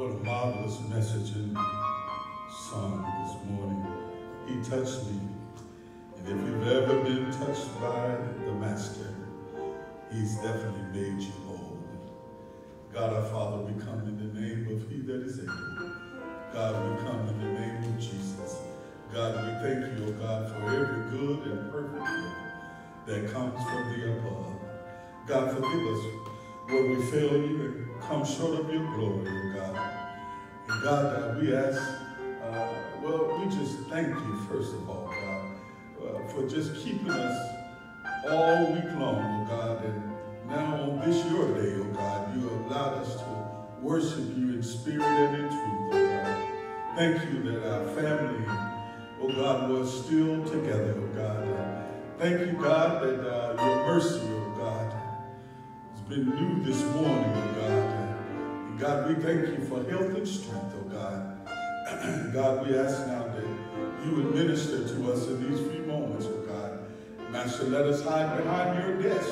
What a marvelous message and song this morning. He touched me. And if you've ever been touched by the Master, He's definitely made you whole. God our Father, we come in the name of He that is able. God, we come in the name of Jesus. God, we thank you, O God, for every good and perfect gift that comes from the above. God, forgive us where we fail you come short of your glory, O God. And God, uh, we ask, uh, well, we just thank you, first of all, God, uh, for just keeping us all week long, oh God. And now on this your day, oh God, you allowed us to worship you in spirit and in truth, oh God. Thank you that our family, oh God, was still together, oh God. Thank you, God, that uh, your mercy, oh been new this morning, oh God. And God, we thank you for health and strength, oh God. God, we ask now that you would minister to us in these few moments, oh God. Master, let us hide behind your desk,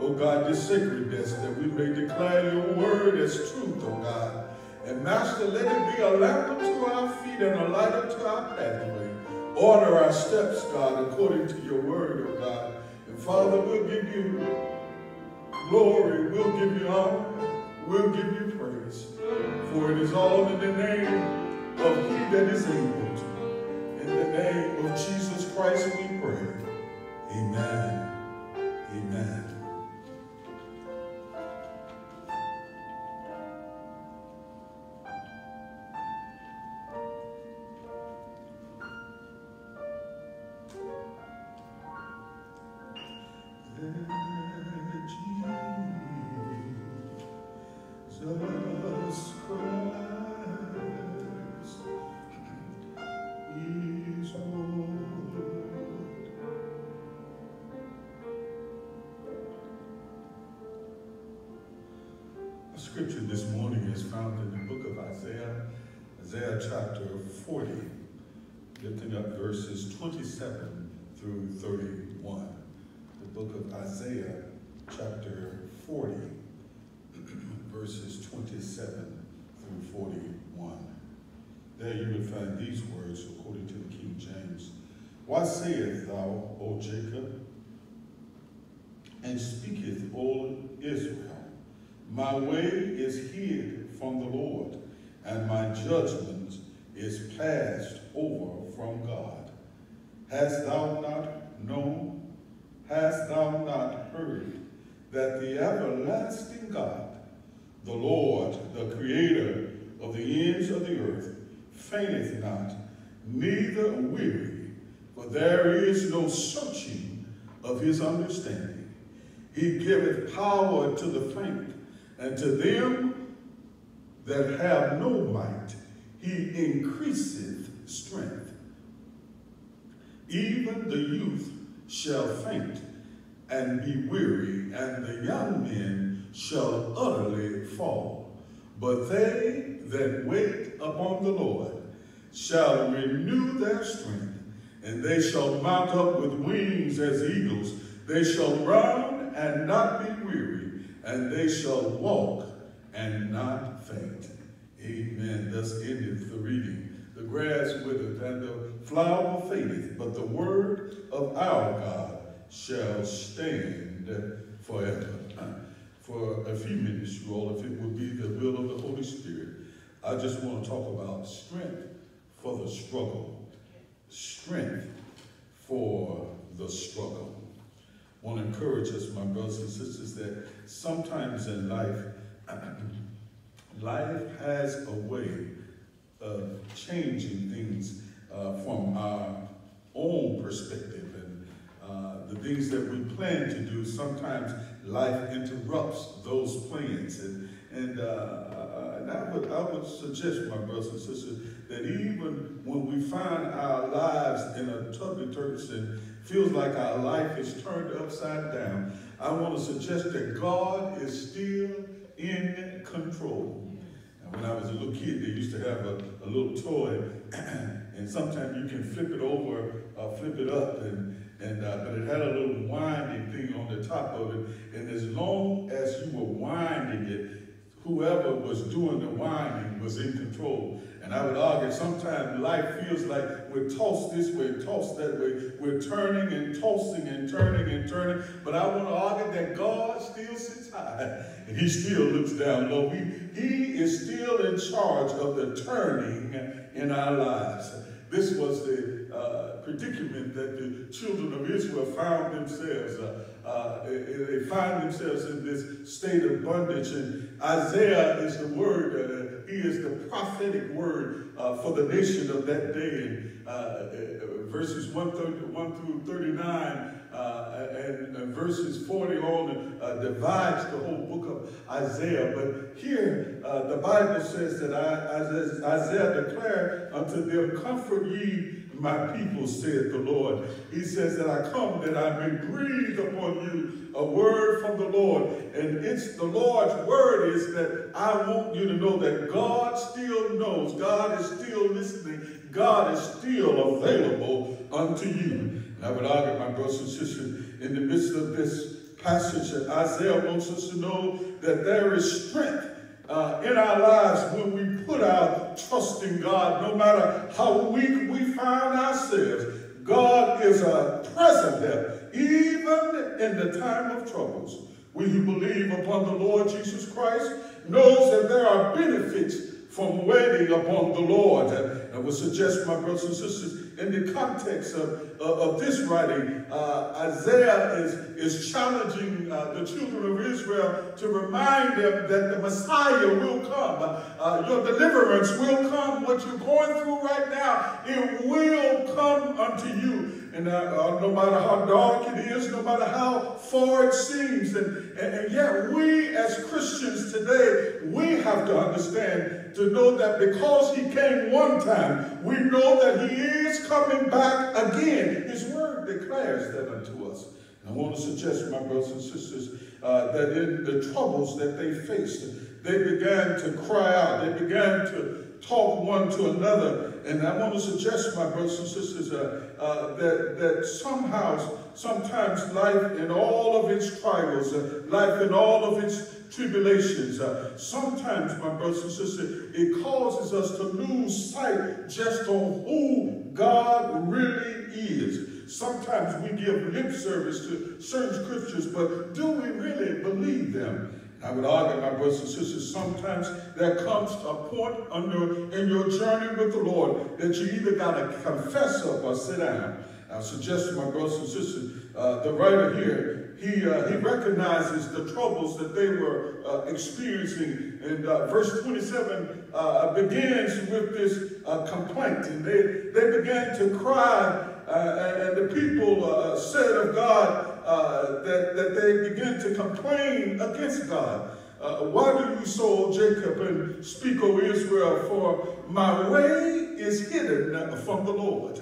oh God, this sacred desk, that we may declare your word as truth, oh God. And Master, let it be a lamp unto our feet and a light unto our pathway. Order our steps, God, according to your word, oh God. And Father, we'll give you glory, we'll give you honor, we'll give you praise. For it is all in the name of he that is able to. In the name of Jesus Christ we pray. Amen. Amen. Book of Isaiah chapter 40, verses 27 through 41. There you will find these words according to the King James. Why sayest thou, O Jacob, and speaketh, O Israel, my way is hid from the Lord, and my judgment is passed over from God. Hast thou not known? Hast thou not heard that the everlasting God, the Lord, the creator of the ends of the earth, fainteth not, neither weary, for there is no searching of his understanding. He giveth power to the faint, and to them that have no might, he increaseth strength. Even the youth shall faint and be weary, and the young men shall utterly fall. But they that wait upon the Lord shall renew their strength, and they shall mount up with wings as eagles. They shall run and not be weary, and they shall walk and not faint. Amen. Thus endeth the reading. The grass withereth and the flower fadeth, but the word of our God shall stand forever. Uh, for a few minutes, you all, if it would be the will of the Holy Spirit, I just want to talk about strength for the struggle. Strength for the struggle. I want to encourage us, my brothers and sisters, that sometimes in life, life has a way of changing things uh, from our own perspective and uh, the things that we plan to do. Sometimes life interrupts those plans. And, and, uh, and I, would, I would suggest, my brothers and sisters, that even when we find our lives in a tubby-turvy and feels like our life is turned upside down, I want to suggest that God is still in control. When I was a little kid, they used to have a, a little toy, and sometimes you can flip it over, uh, flip it up, and, and uh, but it had a little winding thing on the top of it. And as long as you were winding it, whoever was doing the winding was in control. And I would argue sometimes life feels like we're tossed this way, tossed that way. We're turning and tossing and turning and turning. But I want to argue that God still sits high and he still looks down low. He, he is still in charge of the turning in our lives. This was the uh, predicament that the children of Israel found themselves. Uh, uh, they find themselves in this state of bondage. And Isaiah is the word, uh, he is the prophetic word uh, for the nation of that day. And uh, verses 1, 1 through 39 uh, and, and, verses 40 on uh, divides the whole book of Isaiah. But here uh, the Bible says that I, Isaiah declared unto them, Comfort ye my people, said the Lord. He says that I come that I may breathe upon you a word from the Lord. And it's the Lord's word is that I want you to know that God still knows, God is still listening, God is still available unto you. And I would argue, my brothers and sisters, in the midst of this passage that Isaiah wants us to know that there is strength uh, in our lives when we put our trust in God, no matter how weak we find ourselves. God is a present help, even in the time of troubles. We who believe upon the Lord Jesus Christ knows that there are benefits from waiting upon the Lord. I would suggest, my brothers and sisters, in the context of, of, this writing, uh, Isaiah is, is challenging uh, the children of Israel to remind them that the Messiah will come. Uh, your deliverance will come. What you're going through right now, it will come unto you. And uh, uh, no matter how dark it is, no matter how far it seems, and, and, and yet we as Christians today, we have to understand to know that because he came one time, we know that he is coming back again. His word declares that unto us. I want to suggest, my brothers and sisters, uh, that in the troubles that they faced, they began to cry out. They began to talk one to another. And I want to suggest, my brothers and sisters, uh, uh, that, that somehow, sometimes life in all of its trials, uh, life in all of its tribulations, uh, sometimes, my brothers and sisters, it causes us to lose sight just on who God really is. Sometimes we give lip service to certain scriptures, but do we really believe them? I would argue, my brothers and sisters, sometimes there comes a point under, in your journey with the Lord that you either got to confess up or sit down. I suggest to my brothers and sisters, uh, the writer here, he, uh, he recognizes the troubles that they were uh, experiencing. And uh, verse 27 uh, begins with this uh, complaint. And they, they began to cry, and the people said of God, uh, that, that they begin to complain against God. Uh, why do you so, Jacob, and speak, O Israel, for my way is hidden from the Lord,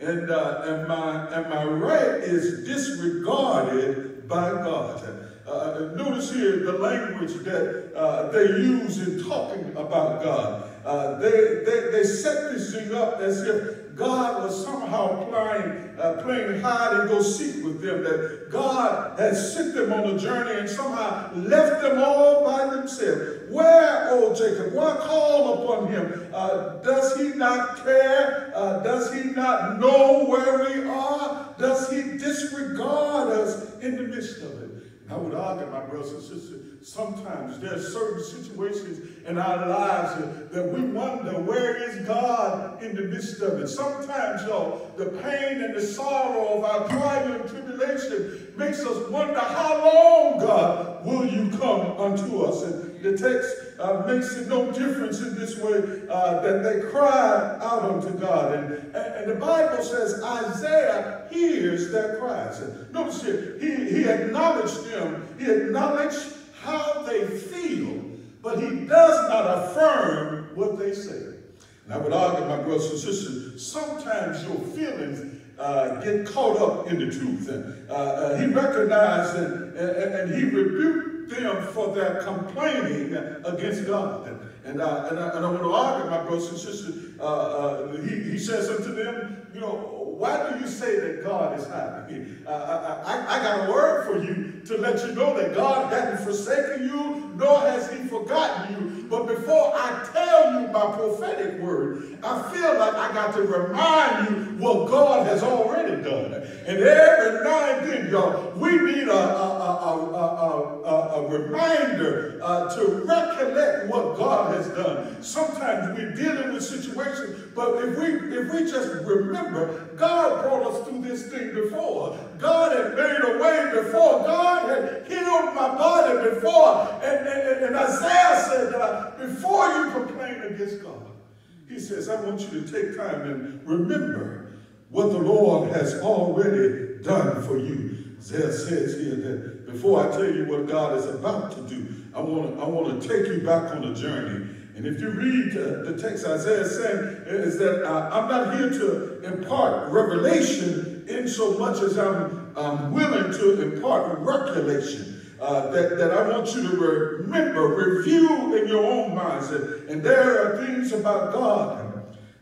and, uh, and, my, and my right is disregarded by God. Uh, notice here the language that uh, they use in talking about God. Uh, they, they, they set this thing up as if God was somehow playing, uh, playing hide and go seek with them, that God had sent them on a journey and somehow left them all by themselves. Where, oh Jacob, why call upon him? Uh, does he not care? Uh, does he not know where we are? Does he disregard us in the midst of it? I would argue, my brothers and sisters, sometimes there are certain situations in our lives that we wonder, where is God in the midst of it? Sometimes, y'all, the pain and the sorrow of our trial and tribulation makes us wonder, how long, God, will you come unto us? And the text uh, makes it no difference in this way uh, that they cry out unto God. And, and, the Bible says Isaiah hears their cries. And notice here, he, he acknowledged them. He acknowledged how they feel, but he does not affirm what they say. And I would argue, my brothers and sisters, sometimes your feelings uh, get caught up in the truth. And, uh, uh, he recognized and, and, and, he rebuked them for their complaining against God. And, and, uh, and, I, and I want to argue, my brothers and sisters, uh, uh, he, he says unto them, you know, why do you say that God is high? Uh, I, I, I, got a word for you to let you know that God hasn't forsaken you, nor has he forgotten you. But before I tell you my prophetic word, I feel like I got to remind you what God has already done. And every now and then, y'all, we need a, a, a, a a reminder uh, to recollect what God has done. Sometimes we're dealing with situations, but if we if we just remember, God brought us through this thing before. God had made a way before. God had healed my body before. And, and, and Isaiah said that before you complain against God, he says, I want you to take time and remember what the Lord has already done for you. Isaiah says here that before I tell you what God is about to do, I want to, I want to take you back on a journey. And if you read uh, the text, Isaiah is saying is that uh, I'm not here to impart revelation in so much as I'm, I'm willing to impart recollection. Uh, that, that I want you to remember, review in your own minds. And, and there are things about God uh,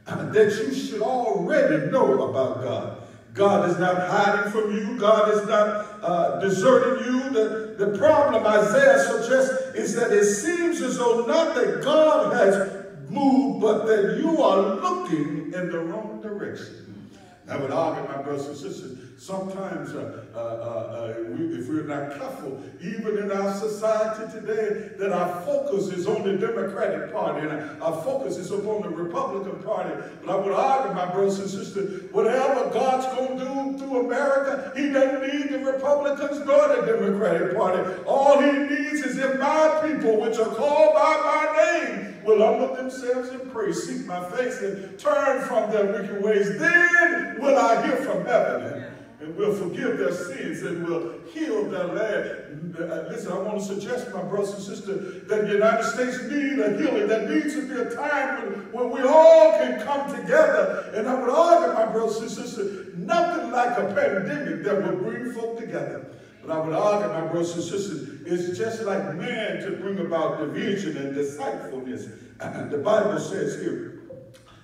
that you should already know about God. God is not hiding from you. God is not uh, deserting you. The, the problem Isaiah suggests is that it seems as though not that God has moved, but that you are looking in the wrong direction. I would argue, my brothers and sisters, sometimes uh, uh, uh, we, if we're not careful, even in our society today, that our focus is on the Democratic Party and our focus is upon the Republican Party. But I would argue, my brothers and sisters, whatever God's going to do through America, he doesn't need the Republicans nor the Democratic Party. All he needs is if my people, which are called by my name, will humble themselves and pray, seek my face, and turn from their wicked ways. Then will I hear from heaven and will forgive their sins and will heal their land. Uh, listen, I want to suggest, my brothers and sisters, that the United States need a healing. There needs to be a time when, when we all can come together. And I would argue, my brothers and sisters, nothing like a pandemic that will bring folk together. But I would argue, my brothers and sisters, it's just like man to bring about division and deceitfulness. the Bible says here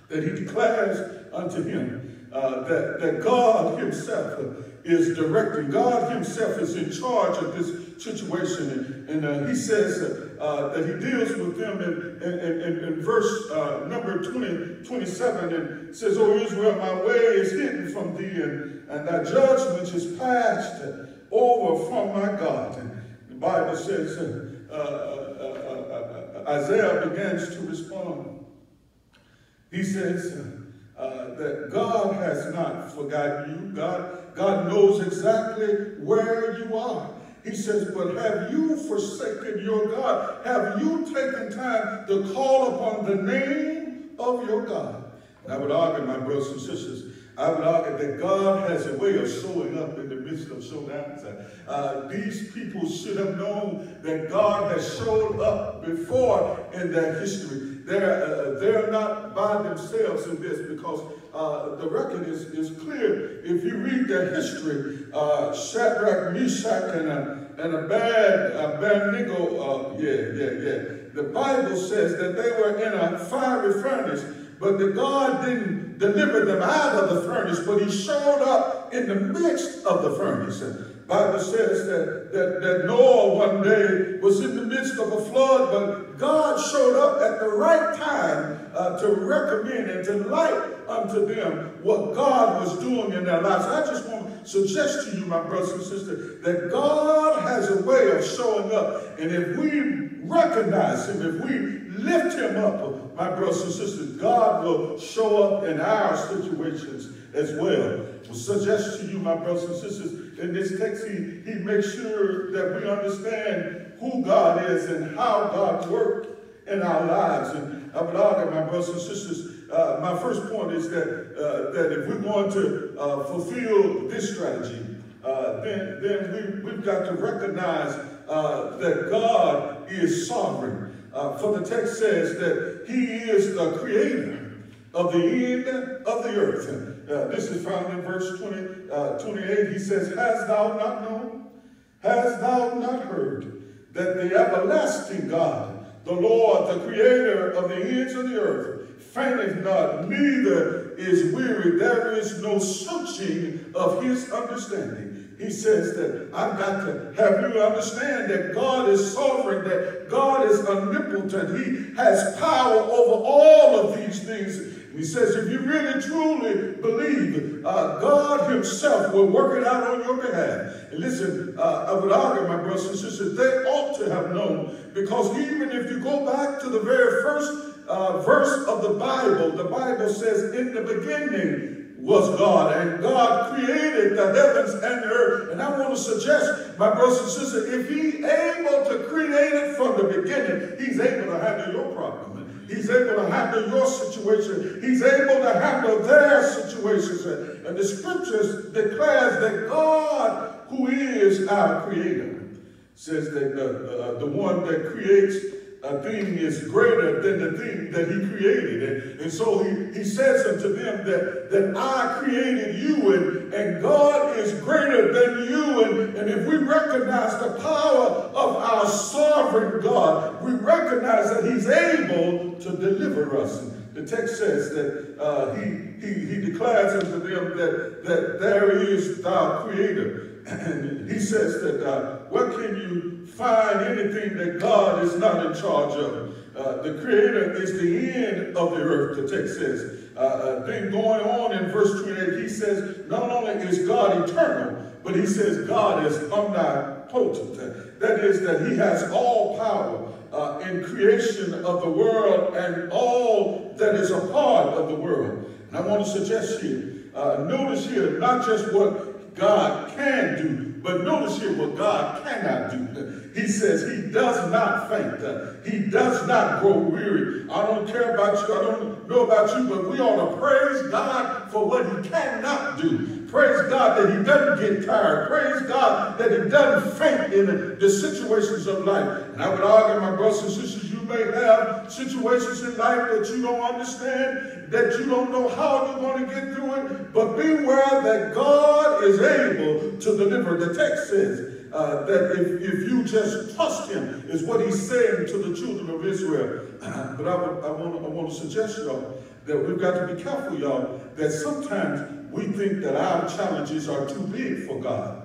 that he declares unto him uh, that, that God himself is directing. God himself is in charge of this situation. And, and uh, he says uh, that he deals with them in, in, in, in verse uh, number 20, 27 and says, O Israel, my way is hidden from thee and, and thy judgment is passed over from my God. And the Bible says, uh, uh, Isaiah begins to respond. He says Uh, that God has not forgotten you. God, God knows exactly where you are. He says, but have you forsaken your God? Have you taken time to call upon the name of your God? And I would argue, my brothers and sisters, I would argue that God has a way of showing up in the midst of showdowns. Uh, these people should have known that God has showed up before in their history. They're, uh, they're not by themselves in this because uh, the record is, is clear. If you read their history, uh, Shadrach, Meshach, and a, and Abednego, uh, yeah, yeah, yeah. The Bible says that they were in a fiery furnace, but the God didn't deliver them out of the furnace, but he showed up in the midst of the furnace. Bible says that, that, that Noah one day was in the midst of a flood, but God showed up at the right time uh, to recommend and to light unto them what God was doing in their lives. I just want to suggest to you, my brothers and sisters, that God has a way of showing up. And if we recognize him, if we lift him up, my brothers and sisters, God will show up in our situations as well. I suggest to you, my brothers and sisters, in this text, he, he makes sure that we understand who God is and how God works in our lives. And I would argue, my brothers and sisters, uh, my first point is that, uh, that if we're going to uh, fulfill this strategy, uh, then, then we, we've got to recognize uh, that God is sovereign. Uh, for the text says that he is the creator of the end of the earth. Uh, this is found in verse 20, uh, 28. He says, Hast thou not known? Hast thou not heard that the everlasting God, the Lord, the creator of the ends of the earth, fainteth not, neither is weary. There is no searching of his understanding. he says that I've got to have you understand that God is sovereign, that God is omnipotent. He has power over all of these things. He says, if you really truly believe, uh, God Himself will work it out on your behalf. And listen, uh, I would argue, my brothers and sisters, they ought to have known because even if you go back to the very first uh, verse of the Bible, the Bible says, in the beginning was God, and God created the heavens and the earth. And I want to suggest, my brothers and sisters, if He's able to create it from the beginning, He's able to handle your problem. He's able to handle your situation. He's able to handle their situations. And the scriptures declares that God, who is our creator, says that the, uh, the one that creates a thing is greater than the thing that he created. And, and so he, he says unto them that, that I created you and, and God is greater than you. And, and if we recognize the power of our sovereign God, we recognize that he's able to deliver us. The text says that uh, he, he, he declares unto them that, that there is thou creator. And he says that uh, what can you find anything that God is not in charge of? Uh, the creator is the end of the earth, the text says. Uh, uh, then going on in verse 28, he says, not only is God eternal, but he says God is omnipotent. That is, that he has all power uh, in creation of the world and all that is a part of the world. And I want to suggest here, uh, notice here, not just what God can do, but notice here what God cannot do. He says he does not faint. He does not grow weary. I don't care about you. I don't know about you, but we ought to praise God for what he cannot do. Praise God that he doesn't get tired. Praise God that he doesn't faint in the situations of life. And I would argue, my brothers and sisters, may have situations in life that you don't understand, that you don't know how you're going to get through it, but beware that God is able to deliver. The text says, uh, that if, if you just trust him, is what he's saying to the children of Israel. but I, I, want, I want to suggest, y'all, that we've got to be careful, y'all, that sometimes we think that our challenges are too big for God.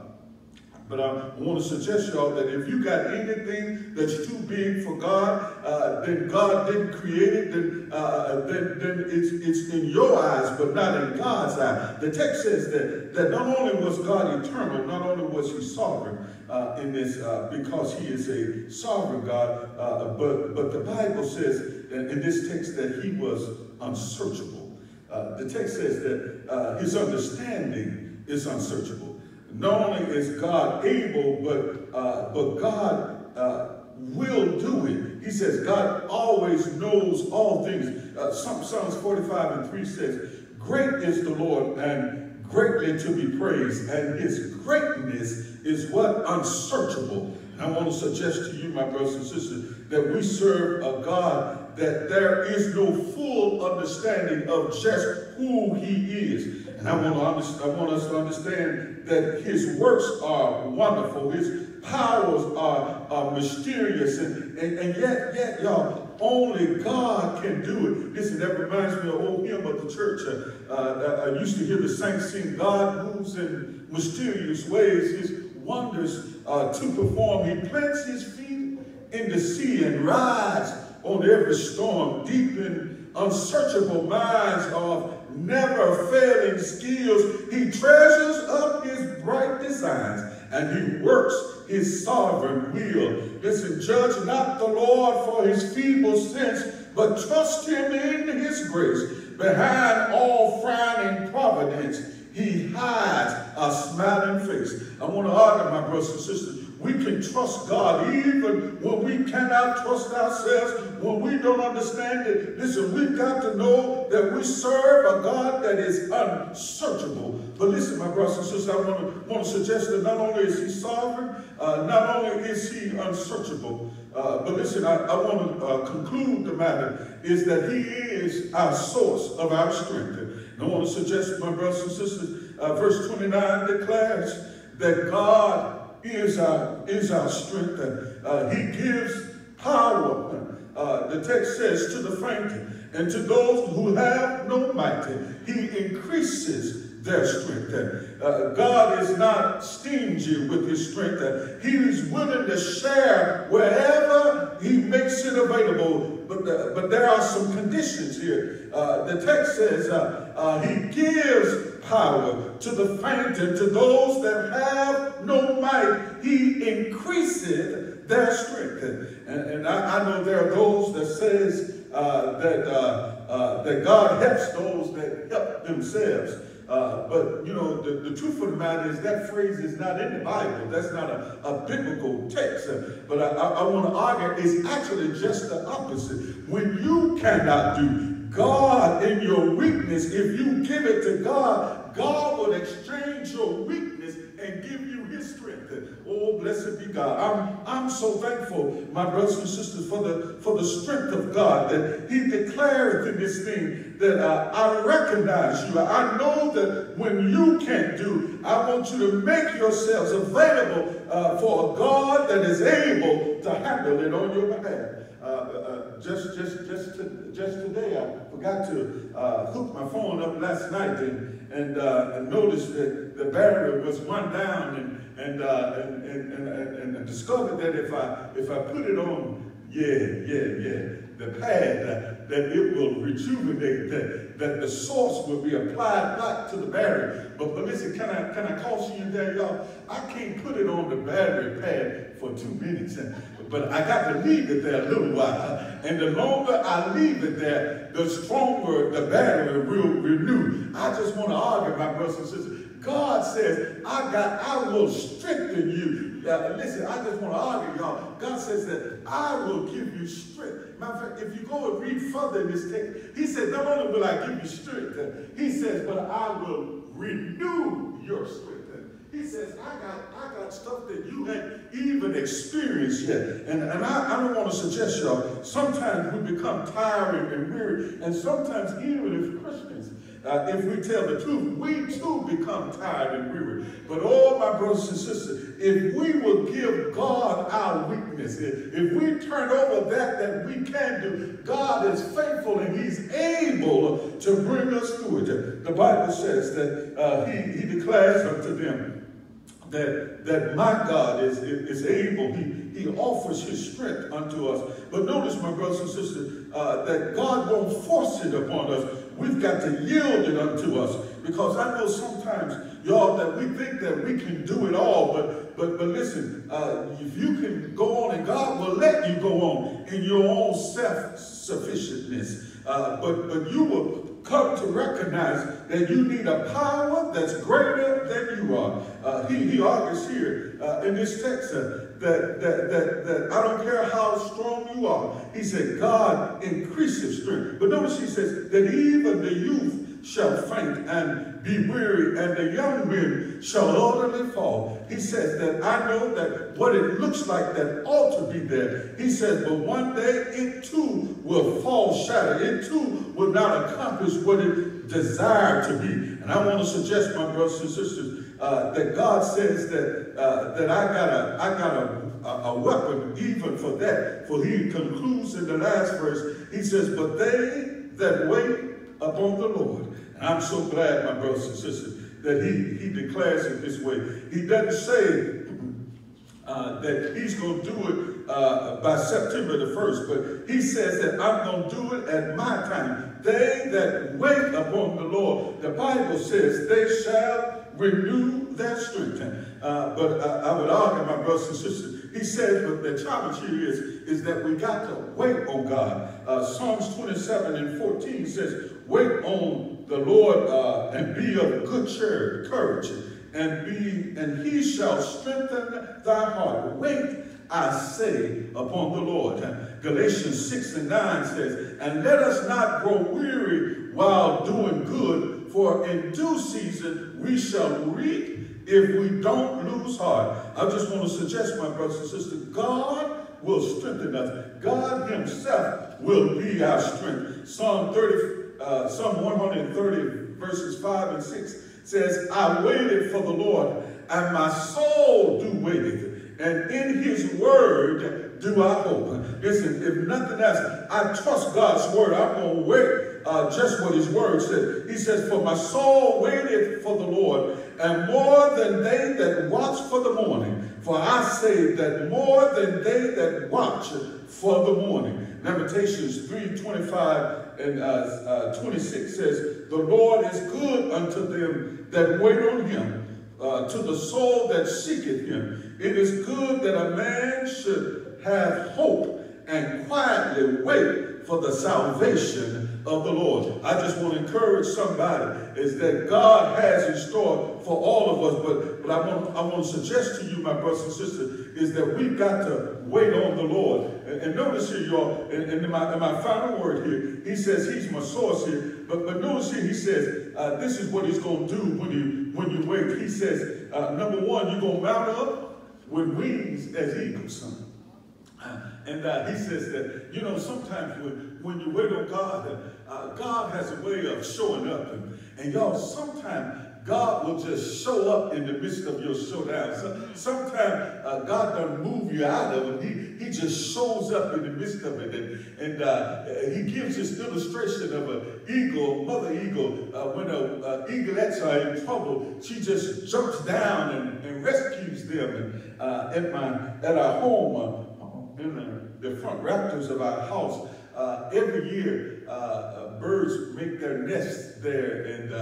But I want to suggest y'all that if you got anything that's too big for God, uh, then God didn't create it, then, uh, then, then it's, it's in your eyes, but not in God's eyes. The text says that, that not only was God eternal, not only was he sovereign uh, in this, uh, because he is a sovereign God, uh, but, but the Bible says in this text that he was unsearchable. Uh, the text says that his understanding is unsearchable. Not only is God able, but, uh, but God uh, will do it. He says God always knows all things. Uh, Psalms 45 and 3 says, Great is the Lord and greatly to be praised, and his greatness is what? Unsearchable. I want to suggest to you, my brothers and sisters, that we serve a God that there is no full understanding of just who he is. And I want, to I want us to understand that his works are wonderful. His powers are, are mysterious. And, and, and yet, yet, y'all, only God can do it. Listen, that reminds me of old hymn of the church. Uh, uh, I used to hear the saints sing, God moves in mysterious ways, his wonders uh, to perform. He plants his feet in the sea and rides on every storm, deep in unsearchable minds of never failing skills. He treasures up his bright designs and he works his sovereign will. Listen, judge not the Lord for his feeble sense, but trust him in his grace. Behind all frowning providence, he hides a smiling face. I want to argue, my brothers and sisters, we can trust God even when we cannot trust ourselves, when we don't understand it. Listen, we've got to know that we serve a God that is unsearchable. But listen, my brothers and sisters, I want to, want to suggest that not only is he sovereign, uh, not only is he unsearchable, uh, but listen, I, I want to uh, conclude the matter is that he is our source of our strength. And I want to suggest, my brothers and sisters, uh, verse 29 declares that God is our, is our strength. Uh, he gives power. Uh, the text says to the faint and to those who have no might, he increases their strength. Uh, God is not stingy with his strength. Uh, he is willing to share wherever he makes it available. But, the, but there are some conditions here. Uh, the text says uh, uh, he gives power to the faint and to those that have no might. He increaseth their strength. And, and I, I, know there are those that says uh, that, that God helps those that help themselves. Uh, but, you know, the, the truth of the matter is that phrase is not in the Bible. That's not a, a biblical text. Uh, but I, I, I want to argue it's actually just the opposite. When you cannot do, God in your weakness, if you give it to God, God will exchange your weakness and give you strength. Oh, blessed be God. I'm, I'm so thankful, my brothers and sisters, for the, for the strength of God that he declared in this thing that uh, I recognize you. I know that when you can't do, I want you to make yourselves available uh, for a God that is able to handle it on your behalf. Uh, uh, just, just, just, to, just today, I forgot to uh, hook my phone up last night and, and, uh, and noticed that the battery was one down and, and, uh, and, and, and, and, discovered that if I, if I put it on, yeah, yeah, yeah, the pad, that, that it will rejuvenate, that, that the source will be applied back to the battery. But, but listen, can I, can I caution you there, y'all? I can't put it on the battery pad for two minutes. And, but I got to leave it there a little while. And the longer I leave it there, the stronger the battery will renew. I just want to argue, my brothers and sisters. God says, I got, I will strengthen you. Uh, listen, I just want to argue, y'all. God says that I will give you strength. Matter of fact, if you go and read further in this text, he says, not only will I give you strength, he says, but I will renew your strength. He says, I got, I got stuff that you hadn't even experienced yet. And, and I, I don't want to suggest y'all, sometimes we become tired and weary, and sometimes even if Christians, uh, if we tell the truth, we too become tired and weary. But all my brothers and sisters, if we will give God our weakness, if, if we turn over that that we can do, God is faithful and he's able to bring us through it. The Bible says that uh, he, he declares unto them that, that my God is, is able. He, he offers his strength unto us. But notice, my brothers and sisters, uh, that God won't force it upon us. We've got to yield it unto us. Because I know sometimes, y'all, that we think that we can do it all. But but but listen, uh, if you can go on and God will let you go on in your own self-sufficientness. Uh, but, but you will come to recognize that you need a power that's greater than you are. Uh, he, he argues here uh, in this text uh, that, that, that, that I don't care how strong you are. He said, God increases strength. But notice he says that even the youth shall faint and be weary, and the young men shall utterly fall. He says that I know that what it looks like that ought to be there. He says, but one day it too will fall shattered. It too will not accomplish what it desired to be. And I want to suggest, my brothers and sisters, uh, that God says that uh, that I got a I got a, a, a weapon even for that. For he concludes in the last verse, he says, but they that wait upon the Lord. And I'm so glad, my brothers and sisters, that he, he declares it this way. He doesn't say uh, that he's going to do it uh, by September the 1st, but he says that I'm going to do it at my time. They that wait upon the Lord, the Bible says they shall renew their strength. Uh, but I, I, would argue, my brothers and sisters, he says, but the challenge here is, is that we got to wait on God. Uh, Psalms 27 and 14 says, wait on the Lord uh, and be of good courage, and be and he shall strengthen thy heart. Wait, I say, upon the Lord. Galatians 6 and 9 says, and let us not grow weary while doing good, for in due season we shall reap if we don't lose heart. I just want to suggest, my brothers and sisters, God will strengthen us. God himself will be our strength. Psalm 30, uh, Psalm 130, verses 5 and 6 says, I waited for the Lord, and my soul do wait and in his word do I hope. Listen, if nothing else, I trust God's word. I'm going to wait uh, just what his word said. He says, For my soul waited for the Lord, and more than they that watch for the morning. For I say that more than they that watch for the morning. Lamentations 3 25 and uh, uh, 26 says, The Lord is good unto them that wait on him, uh, to the soul that seeketh him. It is good that a man should have hope and quietly wait for the salvation of the Lord. I just want to encourage somebody is that God has in store for all of us, but, but I, want, I want to suggest to you, my brothers and sisters, is that we've got to wait on the Lord. And, and notice here, y'all, and, in, my, my final word here, he says he's my source here, but, but notice here, he says, uh, this is what he's going to do when you, when you wait. He says, uh, number one, you're going to mount up with wings as eagles, son. And uh, he says that, you know, sometimes when, when you wait on God, uh, God has a way of showing up. And, and y'all, sometimes God will just show up in the midst of your showdown. So, sometimes uh, God doesn't move you out of it. He, he just shows up in the midst of it. And, and uh, he gives this illustration of an eagle, mother eagle. Uh, when an uh, eaglets are in trouble, she just jumps down and, and rescues them. And uh, at, my, at our home, uh, in the, the front rafters of our house, uh, every year, birds make their nests there, and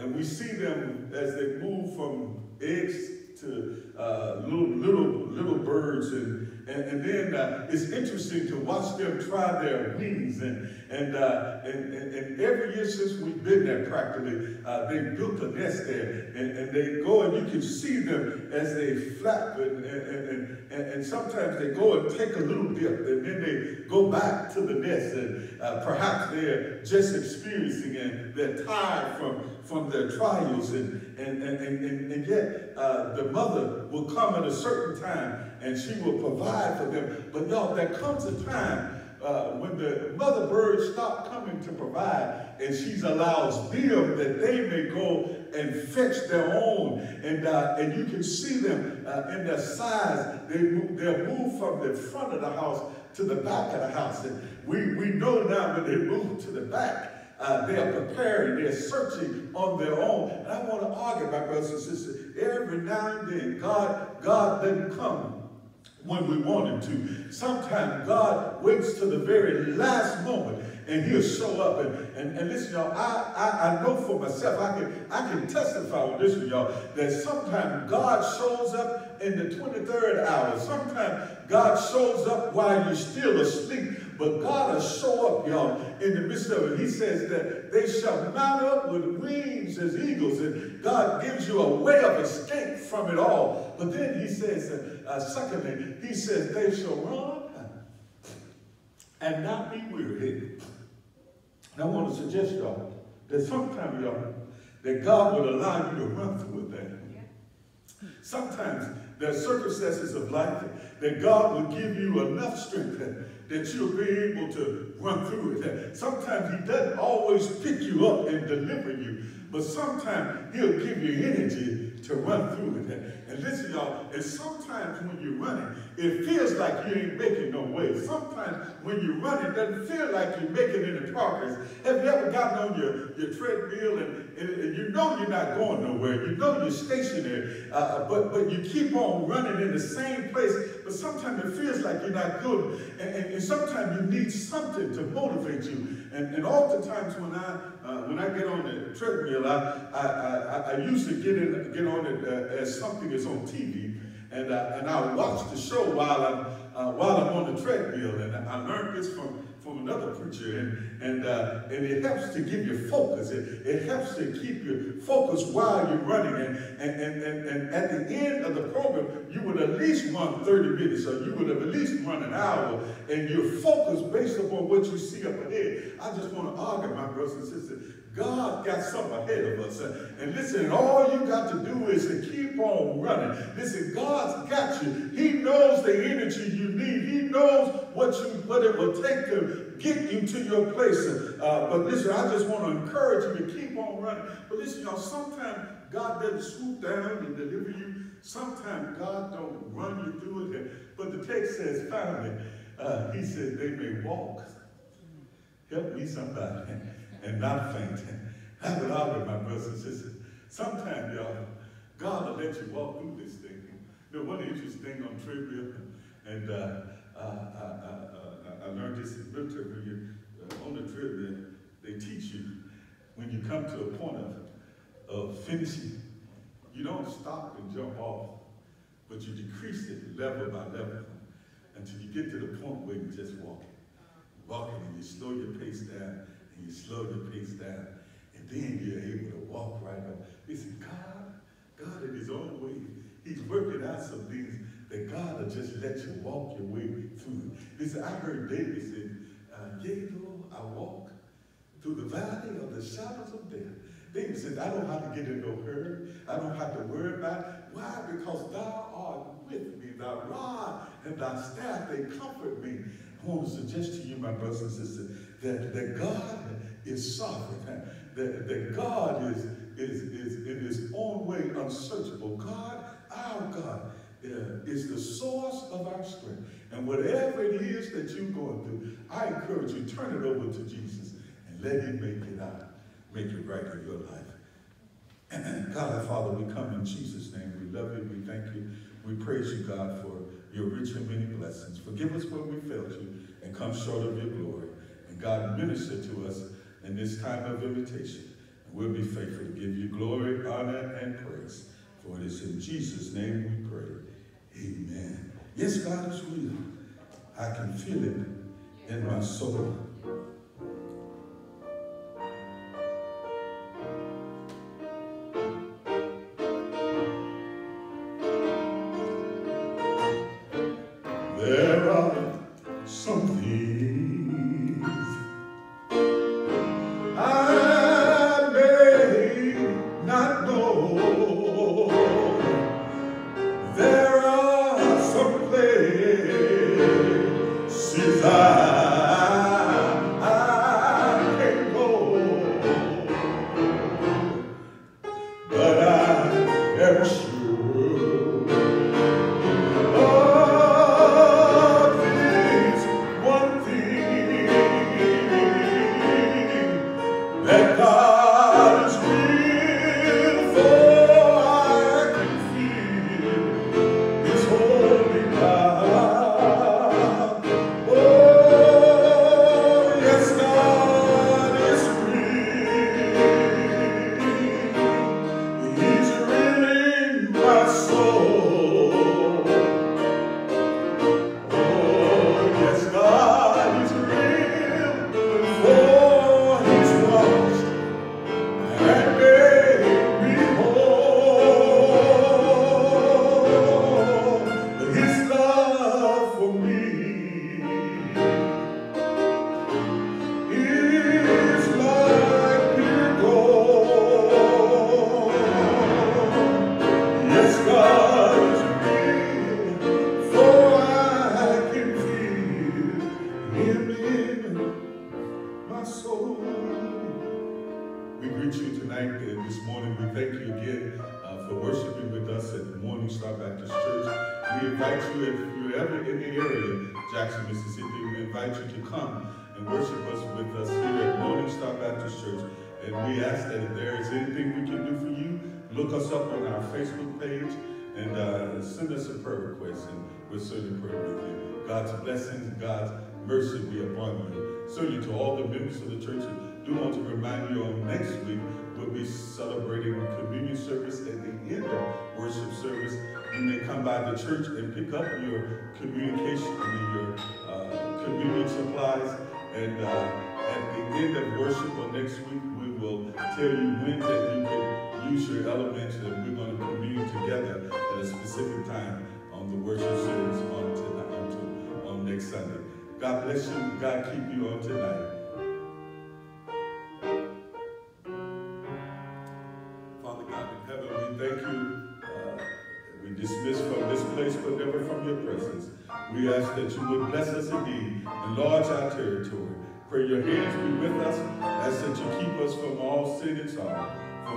and we see them as they move from eggs to uh, little little little birds and and, and then uh, it's interesting to watch them try their wings and and, uh, and, and, and every year since we've been there practically uh, they built a nest there and, and they go and you can see them as they flap and, and, and, and, sometimes they go and take a little dip and then they go back to the nest and uh, perhaps they're just experiencing and they're tired from from their trials and and and, and, and yet uh, the mother will come at a certain time and she will provide for them. But y'all, there comes a time uh, when the mother birds stop coming to provide and she allows them that they may go and fetch their own. And, uh, and you can see them uh, in their size. They move, they'll move from the front of the house to the back of the house. And we, we know now when they move to the back, uh, they are preparing, they're searching on their own. And I want to argue, my brothers and sisters, every now and then, God, God doesn't come when we want him to. Sometimes God waits to the very last moment and he'll show up. And, and, and listen, y'all, I, I, I know for myself, I can, I can testify with this with y'all, that sometimes God shows up in the 23rd hour. Sometimes God shows up while you're still asleep. But God will show up, y'all, in the midst of it. He says that they shall mount up with wings as eagles. And God gives you a way of escape from it all. But then he says, uh, uh, secondly, he says they shall run and not be weary. And I want to suggest, y'all, that sometimes, y'all, that God would allow you to run through it there. Sometimes are circumstances of life that God will give you enough strength uh, that you'll be able to run through it. Uh, sometimes he doesn't always pick you up and deliver you, but sometimes he'll give you energy to run through it. Uh, and listen, y'all, and sometimes when you're running, it feels like you ain't making no way. Sometimes when you run, it doesn't feel like you're making any progress. Have you ever gotten on your, your treadmill and, and, and you know you're not going nowhere? You know you're stationary, uh, but, but you keep on running in the same place, but sometimes it feels like you're not good. And, and, and sometimes you need something to motivate you. And, and oftentimes when I, uh, when I get on the treadmill, I, I, I, I usually get, in, get on it uh, as something is on TV. And, uh, and I watch the show while I'm, uh, while I'm on the treadmill. And I learned this from from another preacher, and and uh, and it helps to give you focus. It, it helps to keep you focused while you're running. And, and, and, and, and at the end of the program, you would at least run 30 minutes, or you would have at least run an hour, and you're focused based upon what you see up ahead. I just want to argue, my brothers and sisters, God got something ahead of us. And listen, all you got to do is to keep on running. Listen, God's got you. He knows the energy you need. He knows what you what it will take to get you to your place. Uh, but listen, I just want to encourage you to keep on running. But listen, y'all, sometimes God doesn't swoop down and deliver you. Sometimes God don't run you through it. But the text says, finally, uh, he said they may walk. Help me somebody and not faint. I would my brothers and sisters. Sometimes, y'all, God will let you walk through this thing. You know, one interesting thing on trivia, and uh, uh, uh, I learned this in military, on the trivia, they teach you when you come to a point of, of finishing, you don't stop and jump off, but you decrease it level by level until you get to the point where you just walk. Walking and you slow your pace down you slow your pace down and then you're able to walk right up. You see, God, God in his own way, he's working out some things that God will just let you walk your way through. Listen, I heard David say, uh, yea, though I walk through the valley of the shadows of death. David said, I don't have to get in no hurry. I don't have to worry about it. Why? Because thou art with me. Thy rod and thy staff, they comfort me. I want to suggest to you, my brothers and sisters, that, that God is sovereign. That, that God is, is, is in his own way unsearchable. God, our God, uh, is the source of our strength. And whatever it is that you're going through, I encourage you, turn it over to Jesus and let him make it out, make it right in your life. And God, our Father, we come in Jesus' name. We love you. We thank you. We praise you, God, for your rich and many blessings. Forgive us where we failed you and come short of your glory. God, minister to us in this time of invitation. And we'll be faithful to give you glory, honor, and praise. For it is in Jesus' name we pray. Amen. Yes, God is real. I can feel it in my soul. we ask that if there is anything we can do for you, look us up on our Facebook page and uh, send us a prayer request, and we'll certainly pray with you. God's blessings, God's mercy be upon you. Certainly to all the members of the church, I do want to remind you on next week, we'll be celebrating a communion service at the end of worship service. You may come by the church and pick up your communication, I mean your uh, communion supplies, and uh, at the end of worship on next week, will tell you when that you can use your elements and we're going to commune together at a specific time on the worship service on, tonight, on, to, on next Sunday. God bless you. God keep you on tonight. Father God in heaven, we thank you. Uh, we dismiss from this place, but never from your presence. We ask that you would bless us indeed, enlarge our territory, for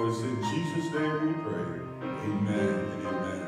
it's in Jesus' name we pray. Amen and amen.